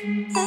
Oh.